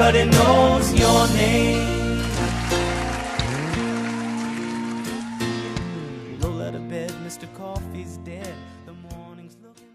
everybody knows your name. Out of bed, Mr. Coffee's dead. The morning's looking.